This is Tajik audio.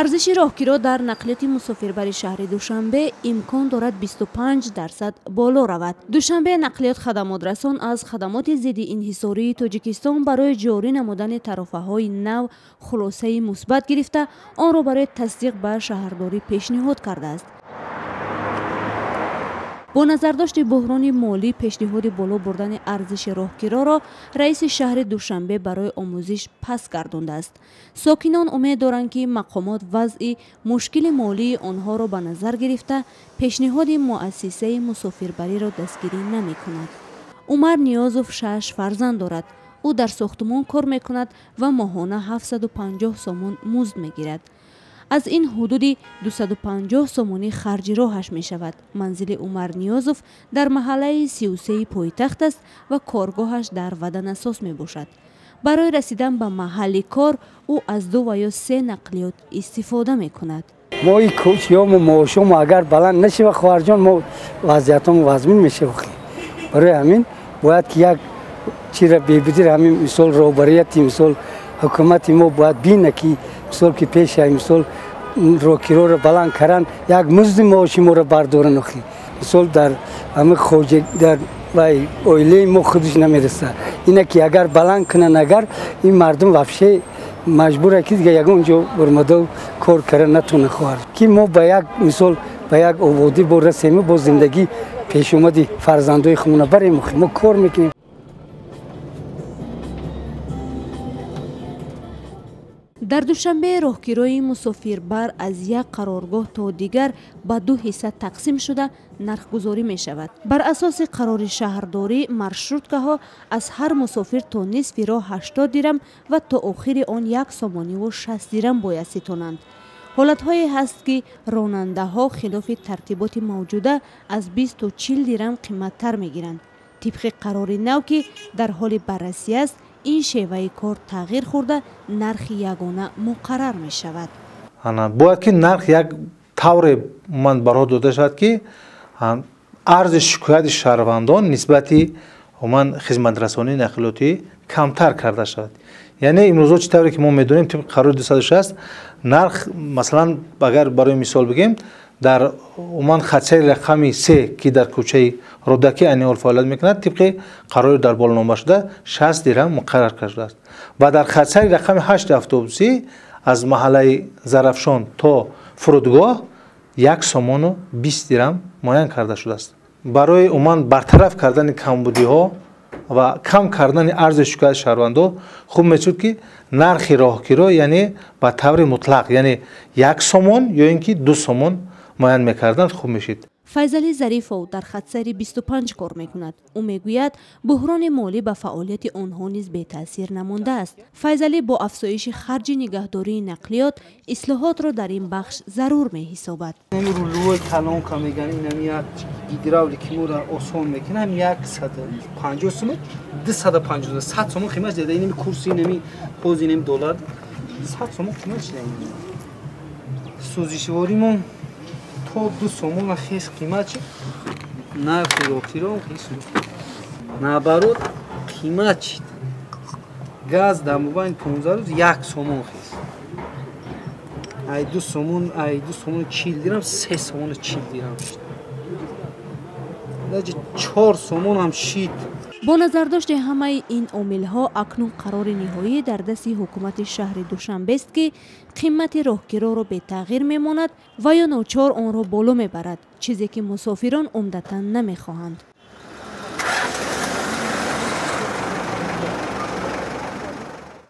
арзиши роҳгиро дар нақлиёти мусофирбари шаҳри душанбе имкон дорад 25 дарсад боло равад. Душанбе нақлиёт хадаматрасон аз хадамоти зидди инҳисории тоҷикистон барои ҷорӣ намудани тарофаҳои нав хулосаи мусбат гирифта. Онро барои тасдиқ ба шаҳрдорӣ пешниҳод кардааст бо назардошти буҳрони молӣ пешниҳоди боло бурдани арзиши роҳгироро раиси шаҳри душанбе барои омӯзиш пас гардондааст. Сокинон умед доранд ки мақомот вазъи мушкили молии онҳоро ба назар гирифта пешниҳоди муассисаи мусофирбариро дастгирӣ намекунад. Умар ниёзов шаш фарзанд дорад. Ӯ дар сохтумон кор мекунад ва моҳона 750 сомон музд мегирад аз ин ҳудуди 250 сомонӣ харҷи роҳаш мешавад. Манзили умар ниёзов дар маҳаллаи сиюсеи пойтахт аст ва коргоҳаш дар ваданасос мебошад. Барои расидан ба маҳалли кор ӯ аз ду ва ё се нақлиёт истифода мекунад. Мои кӯчиёму маошому агар баланд нашава хоҳарҷон мо вазъиятому вазмин мешавахӣ барои ҳамин бояд ки як чира бебидир ҳамин мисол роҳбарияти мисол ҳукумати мо бояд бина ки мисол ки пеша мисол рокироро баланд кардан як музди маоши моро бардоран охи мисол дар ҳамин хоҷа дар вай оилаи мо худаш намереса ина ки агар баланд кунанд агар ин мардум вообще маҷбура ки дига ягон ҷо бурмадо кор карда натона хоҳар ки мо ба як мисол ба як ободӣ бо расему бо зиндагӣ пешомади фарзандои худмона баремохи мо кор мекунем дар душанбе роҳгирои мусофирбар аз як қароргоҳ то дигар ба ду ҳисса тақсим шуда нархгузорӣ мешавад. Бар асоси қарори шаҳрдорӣ маршруткаҳо аз ҳар мусофир то нисфи роҳ 80 дирам ва то охири он як сомониву 6 дирам бояд ситонанд. Ҳолатҳое ҳаст ки ронандаҳо хилофи тартиботи мавҷуда аз 20 то 40 дирам қиматтар мегиранд. Тибқи қарори нав ки дар ҳоли баррасӣ аст ин шеваи кор тағйир хӯрда нархи ягона муқаррар мешавад. Бояд ки нарх як тавре ман барҳо дода шавад ки арзи шикояти шаҳрвандон нисбати уман хизматрасонии нақлиётӣ камтар карда шавад. Яъне имрӯзҳо чӣ тавре ки мо медонем тибқи қарори дусаду нарх масалан агар барои мисол бигем дар уман хатсаи рақами се ки дар кӯчаи родаки айниол фаъолият мекунад тибқи қарори дар болонома шуда шаст дирам муқаррар карда шудааст ва дар хатсаи рақами ҳашти автобусӣ аз маҳаллаи зарафшон то фурудгоҳ як сомону бист дирам муайян карда шудааст барои уман бартараф кардани камбудиҳо ва кам кардани арзи шикояти шаҳрвандо хуб мешуд ки нархи роҳгиро яъне ба таври мутлақ яъне як сомон ё ин ки ду معین می‌کردند خوب میشید. فیزلی زریفو او در خطسری 25 کار می‌کند. او می‌گوید بحران مالی به فعالیت آنها نیز به تاثیر نمونده است. فیزلی با افزایش خرج نگهداری نقلیات اصلاحات را در این بخش ضرور می حسابد رولو کلان که میگن این هم یک هیدراولیکی که مورا آسان می‌کنه. هم یک صد پنجه سومت ده صد پنجه صد سومت خیمه زیده اینمی کورسی نمی خوزی نمی دولار صد خیمه خیمش دیده سوزیشواری من то ду сомона хес қимат нархи рохтирон хес наоборот қимат чид газ дар мобайни 15 рӯз як сомон хес. Ай ду сомон ай ду сомон чил дирам се сомон чил дирам. Шид даҷи чор сомон ҳам шид бо назардошти ҳамаи ин омилҳо акнун қарори ниҳоӣ дар дасти ҳукумати шаҳри душанбест ки қимати роҳгироро бетағйир мемонад ва ё ночор онро боло мебарад чизе ки мусофирон умдатан намехоҳанд